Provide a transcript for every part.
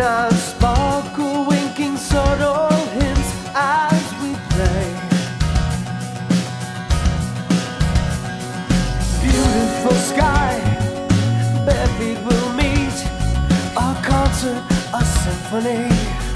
Eyes sparkle, winking subtle hints as we play. Beautiful sky, bare feet will meet. A concert, a symphony.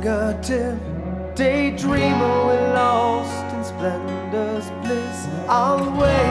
Fingertip. Daydreamer, we're lost in splendor's bliss. I'll wait